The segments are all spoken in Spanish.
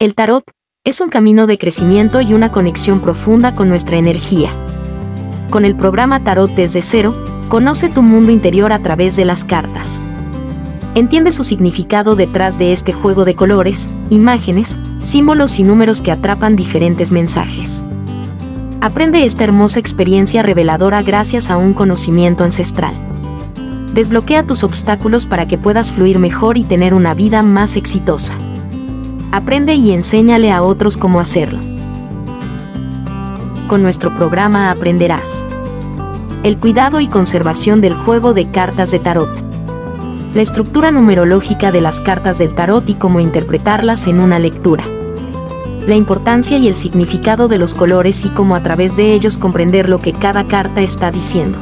El tarot es un camino de crecimiento y una conexión profunda con nuestra energía. Con el programa Tarot desde cero, conoce tu mundo interior a través de las cartas. Entiende su significado detrás de este juego de colores, imágenes, símbolos y números que atrapan diferentes mensajes. Aprende esta hermosa experiencia reveladora gracias a un conocimiento ancestral. Desbloquea tus obstáculos para que puedas fluir mejor y tener una vida más exitosa. Aprende y enséñale a otros cómo hacerlo. Con nuestro programa aprenderás el cuidado y conservación del juego de cartas de tarot, la estructura numerológica de las cartas del tarot y cómo interpretarlas en una lectura, la importancia y el significado de los colores y cómo a través de ellos comprender lo que cada carta está diciendo.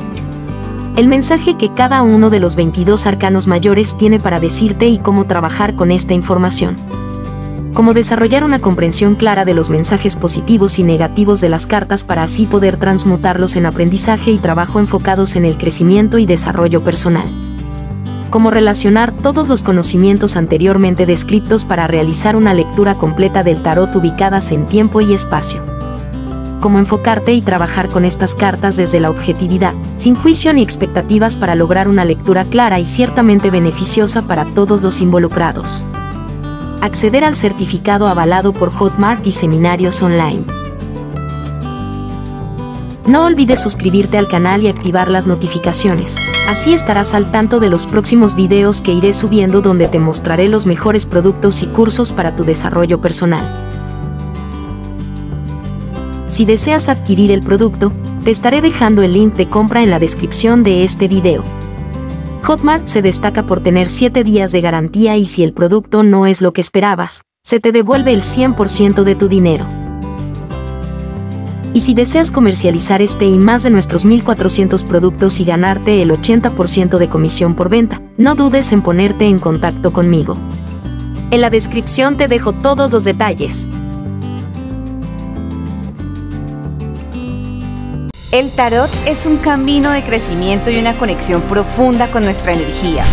El mensaje que cada uno de los 22 arcanos mayores tiene para decirte y cómo trabajar con esta información como desarrollar una comprensión clara de los mensajes positivos y negativos de las cartas para así poder transmutarlos en aprendizaje y trabajo enfocados en el crecimiento y desarrollo personal. Cómo relacionar todos los conocimientos anteriormente descritos para realizar una lectura completa del tarot ubicadas en tiempo y espacio. Cómo enfocarte y trabajar con estas cartas desde la objetividad, sin juicio ni expectativas para lograr una lectura clara y ciertamente beneficiosa para todos los involucrados acceder al certificado avalado por Hotmart y seminarios online. No olvides suscribirte al canal y activar las notificaciones, así estarás al tanto de los próximos videos que iré subiendo donde te mostraré los mejores productos y cursos para tu desarrollo personal. Si deseas adquirir el producto, te estaré dejando el link de compra en la descripción de este video. Hotmart se destaca por tener 7 días de garantía y si el producto no es lo que esperabas, se te devuelve el 100% de tu dinero. Y si deseas comercializar este y más de nuestros 1.400 productos y ganarte el 80% de comisión por venta, no dudes en ponerte en contacto conmigo. En la descripción te dejo todos los detalles. El tarot es un camino de crecimiento y una conexión profunda con nuestra energía.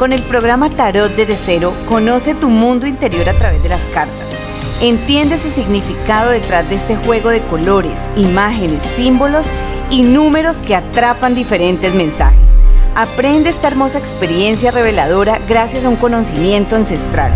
Con el programa Tarot desde cero, conoce tu mundo interior a través de las cartas. Entiende su significado detrás de este juego de colores, imágenes, símbolos y números que atrapan diferentes mensajes. Aprende esta hermosa experiencia reveladora gracias a un conocimiento ancestral.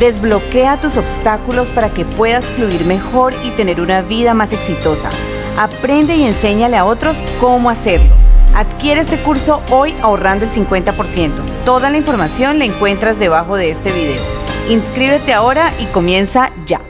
Desbloquea tus obstáculos para que puedas fluir mejor y tener una vida más exitosa. Aprende y enséñale a otros cómo hacerlo. Adquiere este curso hoy ahorrando el 50%. Toda la información la encuentras debajo de este video. Inscríbete ahora y comienza ya.